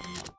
you